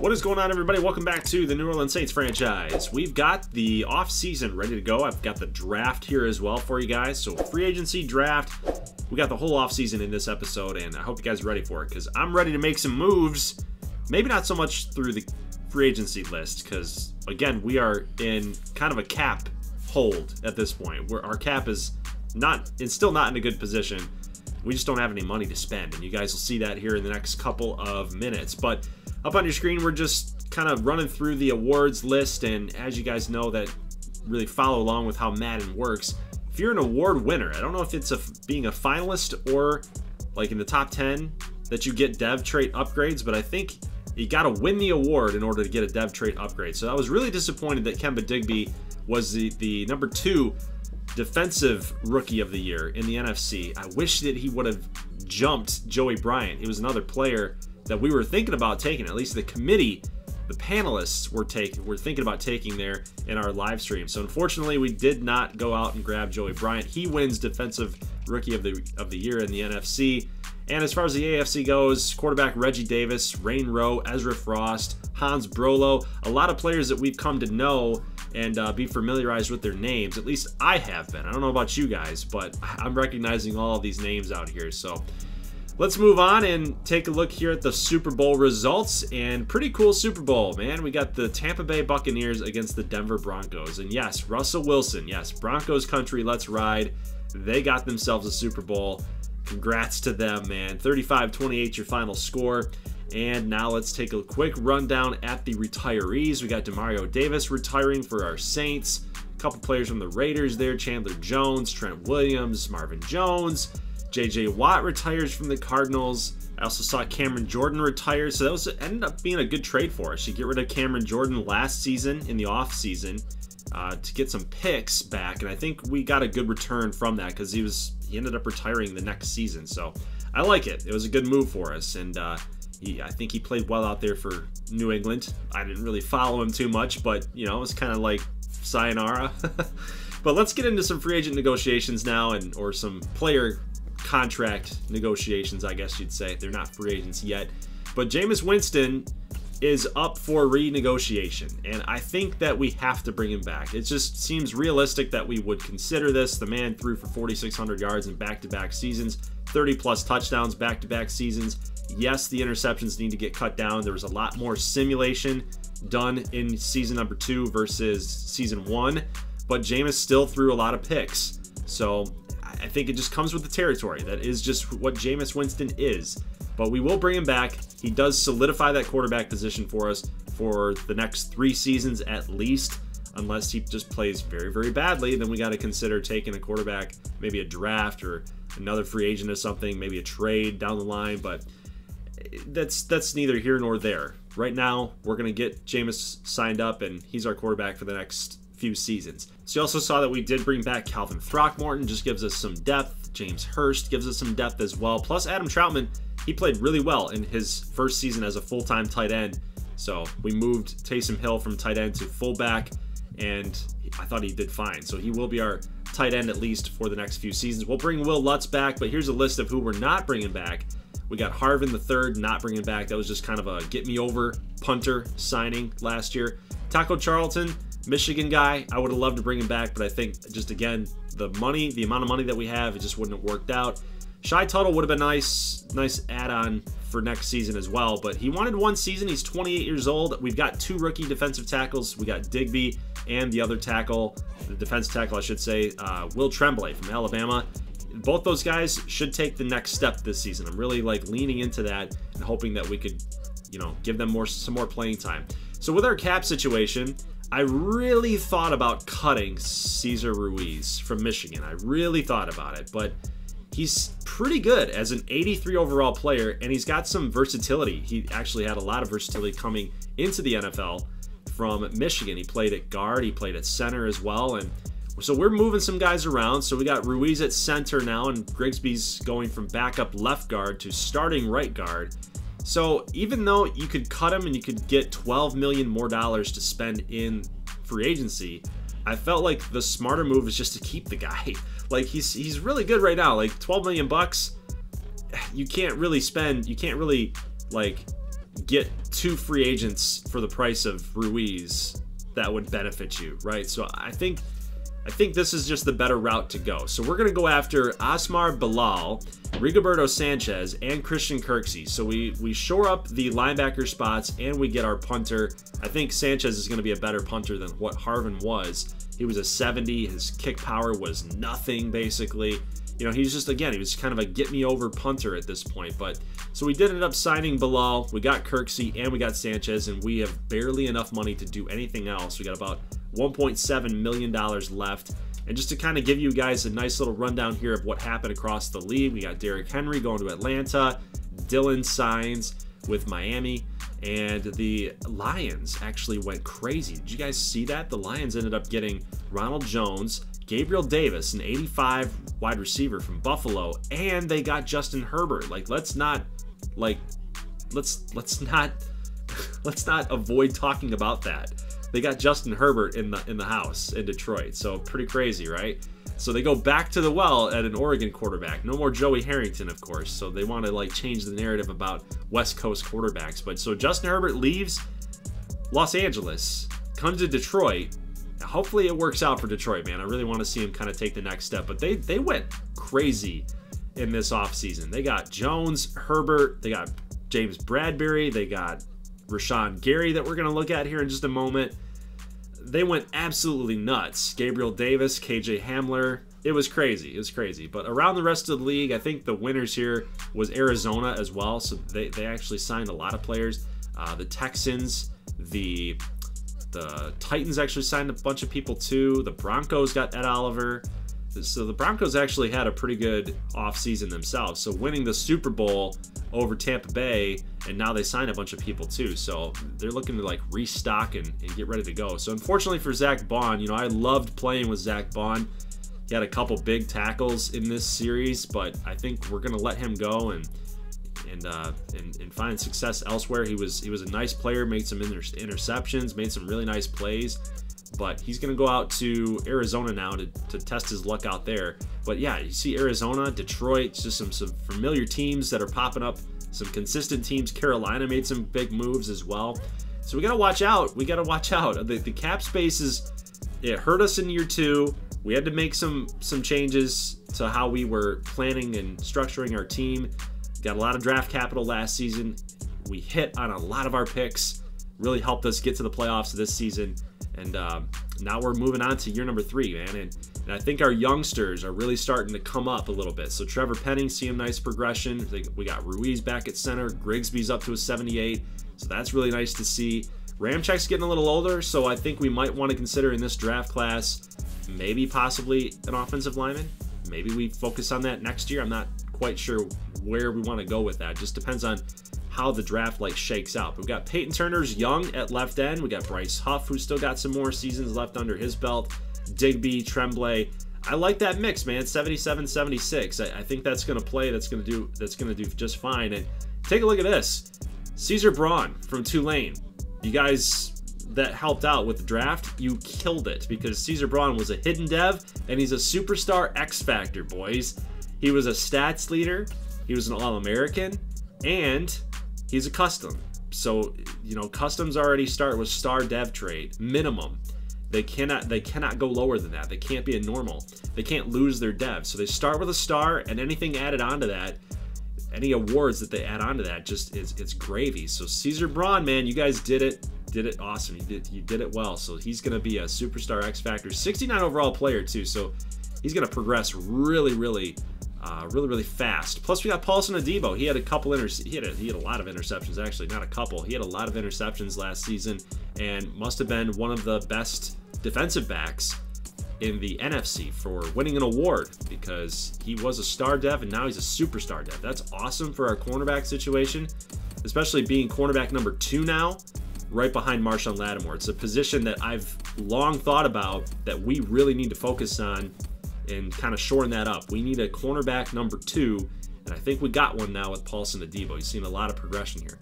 What is going on, everybody? Welcome back to the New Orleans Saints franchise. We've got the off-season ready to go. I've got the draft here as well for you guys. So free agency draft. We got the whole off-season in this episode, and I hope you guys are ready for it because I'm ready to make some moves. Maybe not so much through the free agency list because, again, we are in kind of a cap hold at this point. Where our cap is not, it's still not in a good position. We just don't have any money to spend, and you guys will see that here in the next couple of minutes. But up on your screen, we're just kind of running through the awards list, and as you guys know that really follow along with how Madden works, if you're an award winner, I don't know if it's a, being a finalist or like in the top 10 that you get dev trait upgrades, but I think you got to win the award in order to get a dev trait upgrade. So I was really disappointed that Kemba Digby was the, the number two defensive rookie of the year in the NFC. I wish that he would have jumped Joey Bryant. He was another player that we were thinking about taking. At least the committee, the panelists were taking, were thinking about taking there in our live stream. So unfortunately, we did not go out and grab Joey Bryant. He wins Defensive Rookie of the of the Year in the NFC. And as far as the AFC goes, quarterback Reggie Davis, Rain Rowe, Ezra Frost, Hans Brolo, a lot of players that we've come to know and uh, be familiarized with their names. At least I have been. I don't know about you guys, but I'm recognizing all of these names out here. So Let's move on and take a look here at the Super Bowl results. And pretty cool Super Bowl, man. We got the Tampa Bay Buccaneers against the Denver Broncos. And yes, Russell Wilson. Yes, Broncos country, let's ride. They got themselves a Super Bowl. Congrats to them, man. 35 28 your final score. And now let's take a quick rundown at the retirees. We got Demario Davis retiring for our Saints. A couple players from the Raiders there Chandler Jones, Trent Williams, Marvin Jones. J.J. Watt retires from the Cardinals. I also saw Cameron Jordan retire, so that was ended up being a good trade for us. You get rid of Cameron Jordan last season in the off season uh, to get some picks back, and I think we got a good return from that because he was he ended up retiring the next season. So I like it. It was a good move for us, and uh, he, I think he played well out there for New England. I didn't really follow him too much, but you know it was kind of like sayonara. but let's get into some free agent negotiations now, and or some player contract negotiations, I guess you'd say. They're not free agents yet. But Jameis Winston is up for renegotiation, and I think that we have to bring him back. It just seems realistic that we would consider this. The man threw for 4,600 yards in back to back seasons, 30 plus touchdowns back to back seasons. Yes, the interceptions need to get cut down. There was a lot more simulation done in season number two versus season one, but Jameis still threw a lot of picks. So I think it just comes with the territory. That is just what Jameis Winston is. But we will bring him back. He does solidify that quarterback position for us for the next three seasons at least. Unless he just plays very, very badly, then we got to consider taking a quarterback, maybe a draft or another free agent or something, maybe a trade down the line. But that's that's neither here nor there. Right now, we're gonna get Jameis signed up, and he's our quarterback for the next few seasons. So you also saw that we did bring back Calvin Throckmorton, just gives us some depth. James Hurst gives us some depth as well. Plus Adam Trautman, he played really well in his first season as a full-time tight end. So we moved Taysom Hill from tight end to fullback, and I thought he did fine. So he will be our tight end at least for the next few seasons. We'll bring Will Lutz back, but here's a list of who we're not bringing back. We got Harvin the third, not bringing back. That was just kind of a get me over punter signing last year. Taco Charlton, Michigan guy, I would have loved to bring him back, but I think just again, the money, the amount of money that we have, it just wouldn't have worked out. Shy Tuttle would have been nice, nice add-on for next season as well. But he wanted one season. He's 28 years old. We've got two rookie defensive tackles. We got Digby and the other tackle, the defense tackle, I should say, uh, Will Tremblay from Alabama. Both those guys should take the next step this season. I'm really like leaning into that and hoping that we could, you know, give them more some more playing time. So with our cap situation, I really thought about cutting Cesar Ruiz from Michigan. I really thought about it, but he's pretty good as an 83 overall player, and he's got some versatility. He actually had a lot of versatility coming into the NFL from Michigan. He played at guard, he played at center as well, and so we're moving some guys around. So we got Ruiz at center now, and Grigsby's going from backup left guard to starting right guard. So even though you could cut him and you could get 12 million more dollars to spend in free agency, I felt like the smarter move is just to keep the guy. Like he's he's really good right now. Like 12 million bucks, you can't really spend. You can't really like get two free agents for the price of Ruiz that would benefit you, right? So I think I think this is just the better route to go. So we're going to go after Asmar Bilal, Rigoberto Sanchez, and Christian Kirksey. So we, we shore up the linebacker spots and we get our punter. I think Sanchez is going to be a better punter than what Harvin was. He was a 70. His kick power was nothing, basically. You know, he's just, again, he was kind of a get me over punter at this point. But so we did end up signing Bilal. We got Kirksey and we got Sanchez, and we have barely enough money to do anything else. We got about $1.7 million left. And just to kind of give you guys a nice little rundown here of what happened across the league, we got Derrick Henry going to Atlanta, Dylan signs with Miami, and the Lions actually went crazy. Did you guys see that? The Lions ended up getting Ronald Jones, Gabriel Davis, an 85 wide receiver from Buffalo, and they got Justin Herbert. Like, let's not, like, let's let's not let's not avoid talking about that they got Justin Herbert in the in the house in Detroit. So pretty crazy, right? So they go back to the well at an Oregon quarterback. No more Joey Harrington, of course. So they want to like change the narrative about West Coast quarterbacks. But so Justin Herbert leaves Los Angeles, comes to Detroit. Hopefully it works out for Detroit, man. I really want to see him kind of take the next step. But they they went crazy in this offseason. They got Jones, Herbert, they got James Bradberry, they got Rashan Gary that we're going to look at here in just a moment. They went absolutely nuts. Gabriel Davis, KJ Hamler. It was crazy. It was crazy. But around the rest of the league, I think the winners here was Arizona as well. So they, they actually signed a lot of players. Uh, the Texans, the the Titans actually signed a bunch of people too. The Broncos got Ed Oliver. So the Broncos actually had a pretty good offseason themselves. So winning the Super Bowl over Tampa Bay, and now they sign a bunch of people too. So they're looking to like restock and, and get ready to go. So unfortunately for Zach Bond, you know, I loved playing with Zach Bond. He had a couple big tackles in this series, but I think we're gonna let him go and and uh, and, and find success elsewhere. He was he was a nice player, made some inter- interceptions, made some really nice plays but he's going to go out to Arizona now to, to test his luck out there. But yeah, you see Arizona, Detroit, just some, some familiar teams that are popping up, some consistent teams. Carolina made some big moves as well. So we got to watch out. We got to watch out. The, the cap space is, it hurt us in year two. We had to make some some changes to how we were planning and structuring our team. Got a lot of draft capital last season. We hit on a lot of our picks. Really helped us get to the playoffs this season. And uh, now we're moving on to year number three, man. And, and, I think our youngsters are really starting to come up a little bit. So Trevor Penning, see him nice progression. We got Ruiz back at center. Grigsby's up to a 78. So that's really nice to see. Ramczyk's getting a little older, so I think we might want to consider in this draft class maybe possibly an offensive lineman. Maybe we focus on that next year. I'm not quite sure where we want to go with that. Just depends on how the draft like shakes out. We've got Peyton Turner's young at left end. We got Bryce Huff, who's still got some more seasons left under his belt. Digby, Tremblay. I like that mix, man. 77, 76. I, I think that's gonna play. That's gonna do. That's gonna do just fine. And take a look at this. Caesar Braun from Tulane. You guys that helped out with the draft, you killed it because Caesar Braun was a hidden dev and he's a superstar X Factor, boys. He was a stats leader, he was an All American, and he's a custom. So, you know, customs already start with star dev trait minimum. They cannot they cannot go lower than that. They can't be a normal. They can't lose their dev. So they start with a star and anything added onto that, any awards that they add onto that just is it's gravy. So Caesar Braun, man, you guys did it. Did it awesome. You did you did it well. So he's gonna be a superstar X Factor. 69 overall player too. So he's gonna progress really, really uh, really, really fast. Plus, we got Paulson Adebo. He had a couple inter- he had a, he had a lot of interceptions actually, not a couple. He had a lot of interceptions last season, and must have been one of the best defensive backs in the NFC for winning an award because he was a star dev and now he's a superstar dev. That's awesome for our cornerback situation, especially being cornerback number two now, right behind Marshon Lattimore. It's a position that I've long thought about that we really need to focus on and kind of shoring that up. We need a cornerback number two, and I think we got one now with Paulson Adebo. You've seen a lot of progression here.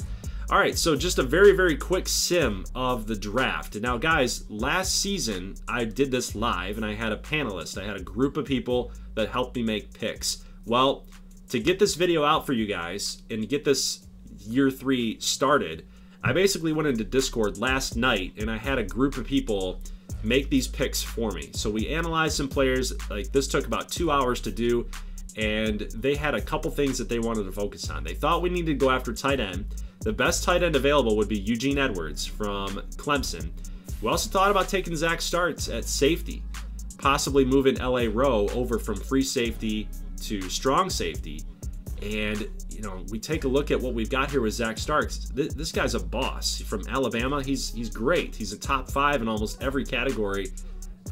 All right, so just a very, very quick sim of the draft. And now, guys, last season I did this live and I had a panelist. I had a group of people that helped me make picks. Well, to get this video out for you guys and get this year three started, I basically went into Discord last night and I had a group of people make these picks for me. So we analyzed some players. Like this took about two hours to do, and they had a couple things that they wanted to focus on. They thought we needed to go after tight end. The best tight end available would be Eugene Edwards from Clemson. We also thought about taking Zach Starks at safety, possibly moving LA Rowe over from free safety to strong safety. And, you know, we take a look at what we've got here with Zach Starks. This, this guy's a boss from Alabama. He's he's great. He's a top five in almost every category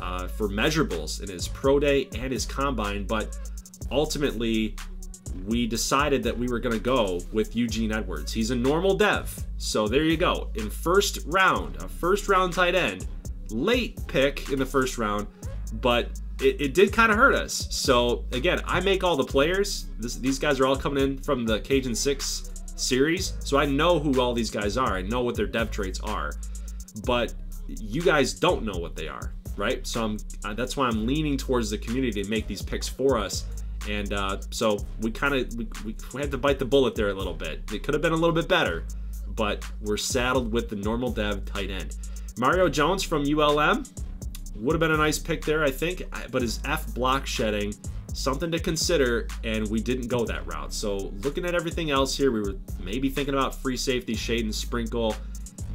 uh, for measurables in his pro day and his combine. But ultimately, we decided that we were going to go with Eugene Edwards. He's a normal dev. So there you go. In first round, a first round tight end, late pick in the first round, but it, it did kind of hurt us. So again, I make all the players. This, these guys are all coming in from the Cajun 6 series. So I know who all these guys are. I know what their dev traits are. But you guys don't know what they are, right? So I'm, uh, that's why I'm leaning towards the community to make these picks for us and uh, so we kind of we, we, we, had to bite the bullet there a little bit. It could have been a little bit better, but we're saddled with the normal dev tight end. Mario Jones from ULM would have been a nice pick there, I think, but his F block shedding something to consider, and we didn't go that route. So looking at everything else here, we were maybe thinking about free safety, shade and Sprinkle.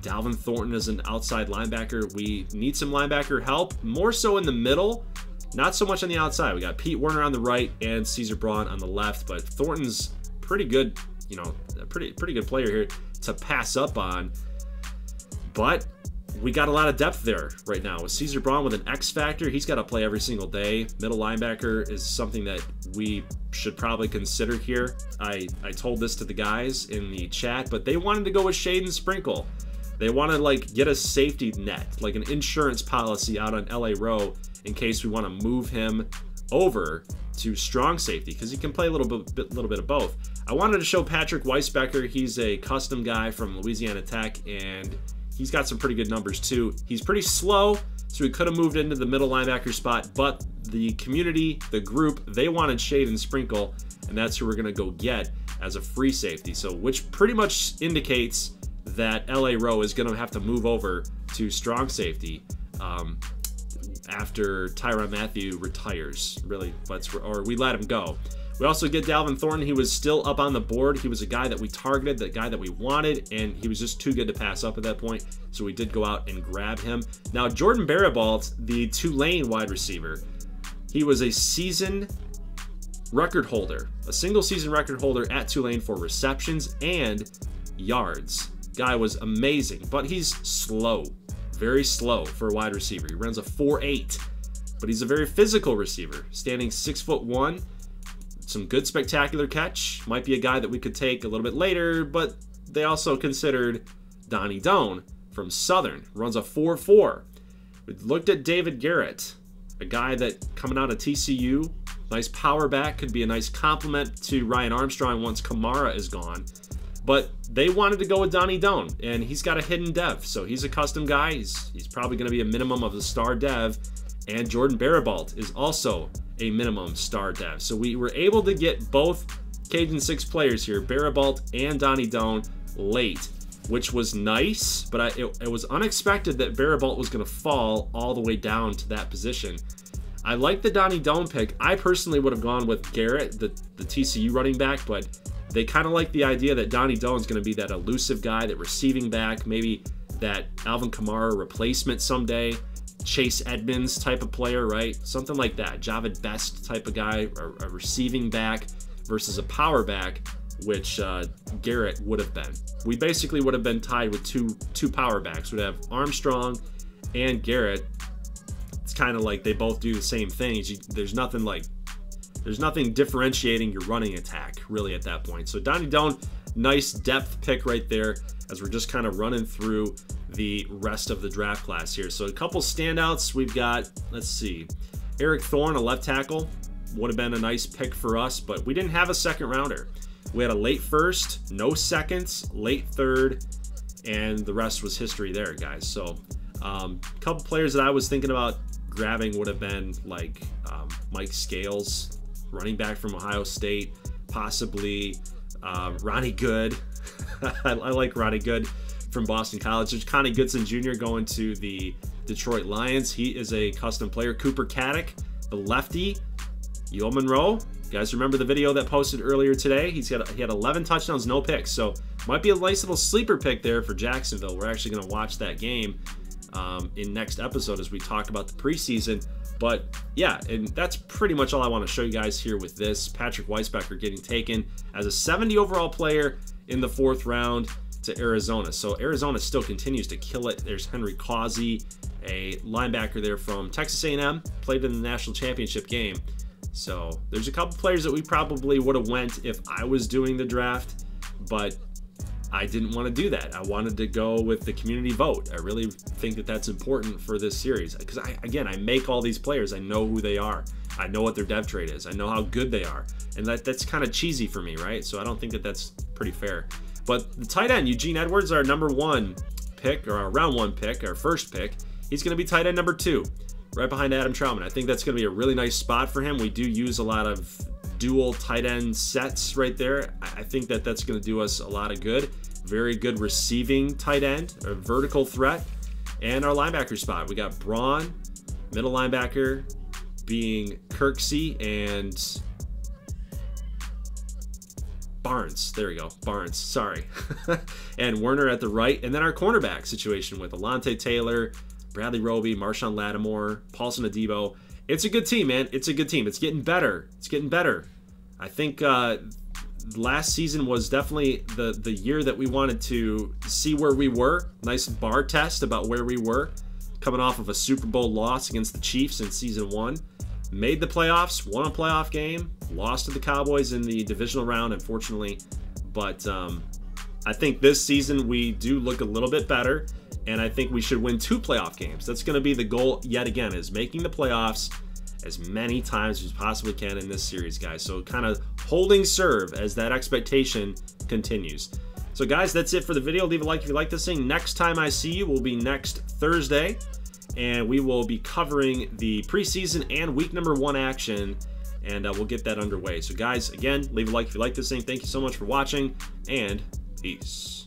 Dalvin Thornton as an outside linebacker. We need some linebacker help, more so in the middle not so much on the outside. We got Pete Werner on the right and Caesar Braun on the left, but Thornton's pretty good, you know, a pretty pretty good player here to pass up on. But we got a lot of depth there right now. With Caesar Braun with an X factor, he's got to play every single day. Middle linebacker is something that we should probably consider here. I, I told this to the guys in the chat, but they wanted to go with Shade and Sprinkle. They want to like get a safety net, like an insurance policy out on LA Rowe in case we want to move him over to strong safety because he can play a little bit, little bit of both. I wanted to show Patrick Weisbecker. He's a custom guy from Louisiana Tech, and he's got some pretty good numbers too. He's pretty slow, so he could have moved into the middle linebacker spot, but the community, the group, they wanted Shade and Sprinkle, and that's who we're going to go get as a free safety. So, which pretty much indicates that LA Rowe is going to have to move over to strong safety. Um, after Tyrann Mathieu retires, really, let's or we let him go. We also get Dalvin Thornton. He was still up on the board. He was a guy that we targeted, the guy that we wanted, and he was just too good to pass up at that point. So we did go out and grab him. Now, Jordan Barabalt, the Tulane wide receiver, he was a season record holder, a single season record holder at Tulane for receptions and yards. Guy was amazing, but he's slow very slow for a wide receiver. He runs a 4.8, but he's a very physical receiver, standing six foot one. Some good spectacular catch. Might be a guy that we could take a little bit later, but they also considered Donnie Doan from Southern. Runs a 4 4. We looked at David Garrett, a guy that coming out of TCU, nice power back, could be a nice complement to Ryan Armstrong once Kamara is gone. But they wanted to go with Donnie Doan, and he's got a hidden dev, so he's a custom guy. He's, he's probably going to be a minimum of the star dev. And Jordan Barabalt is also a minimum star dev. So we were able to get both Cajun 6 players here, Barabalt and Donnie Doan, late, which was nice, but I, it, it was unexpected that Barabalt was going to fall all the way down to that position. I like the Donnie Doan pick. I personally would have gone with Garrett, the, the TCU running back, but they kind of like the idea that Donnie Doan's going to be that elusive guy, that receiving back, maybe that Alvin Kamara replacement someday, Chase Edmonds type of player, right? Something like that. Jahvid Best type of guy, a, a receiving back versus a power back, which uh, Garrett would have been. We basically would have been tied with two two power backs. We'd have Armstrong and Garrett. It's kind of like they both do the same things. There's nothing like there's nothing differentiating your running attack really at that point. So Donnie Doan, nice depth pick right there as we're just kind of running through the rest of the draft class here. So a couple standouts we've got, let's see, Eric Thorne, a left tackle, would have been a nice pick for us, but we didn't have a second rounder. We had a late first, no seconds, late third, and the rest was history there, guys. So a um, couple players that I was thinking about grabbing would have been like um, Mike Scales, running back from Ohio State, possibly uh, Ronnie Good. I, I, like Ronnie Good from Boston College. There's Connie Goodson Jr. going to the Detroit Lions. He is a custom player. Cooper Caddick, the lefty. Yo Monroe. You guys remember the video that posted earlier today? He's got he had 11 touchdowns, no picks. So might be a nice little sleeper pick there for Jacksonville. We're actually going to watch that game um, in next episode as we talk about the preseason. But yeah, and that's pretty much all I want to show you guys here with this. Patrick Weisbecker getting taken as a 70 overall player in the fourth round to Arizona. So Arizona still continues to kill it. There's Henry Causey, a linebacker there from Texas A&M, played in the national championship game. So there's a couple players that we probably would have went if I was doing the draft, but I didn't want to do that. I wanted to go with the community vote. I really think that that's important for this series because I, again, I make all these players. I know who they are. I know what their dev trait is. I know how good they are, and that that's kind of cheesy for me, right? So I don't think that that's pretty fair. But the tight end, Eugene Edwards, our number one pick or our round one pick, our first pick, he's going to be tight end number two, right behind Adam Trautman. I think that's going to be a really nice spot for him. We do use a lot of dual tight end sets right there. I think that that's going to do us a lot of good. Very good receiving tight end, a vertical threat. And our linebacker spot, we got Braun, middle linebacker, being Kirksey and Barnes. There we go. Barnes. Sorry. and Werner at the right. And then our cornerback situation with Alontae Taylor, Bradley Roby, Marshon Lattimore, Paulson Adebo it's a good team, man. It's a good team. It's getting better. It's getting better. I think uh, last season was definitely the the year that we wanted to see where we were. Nice bar test about where we were, coming off of a Super Bowl loss against the Chiefs in season one. Made the playoffs, won a playoff game, lost to the Cowboys in the divisional round, unfortunately. But um, I think this season we do look a little bit better and I think we should win two playoff games. That's going to be the goal yet again, is making the playoffs as many times as possibly can in this series, guys. So kind of holding serve as that expectation continues. So guys, that's it for the video. Leave a like if you like this thing. Next time I see you will be next Thursday, and we will be covering the preseason and week number one action, and uh, we'll get that underway. So guys, again, leave a like if you like this thing. Thank you so much for watching, and peace.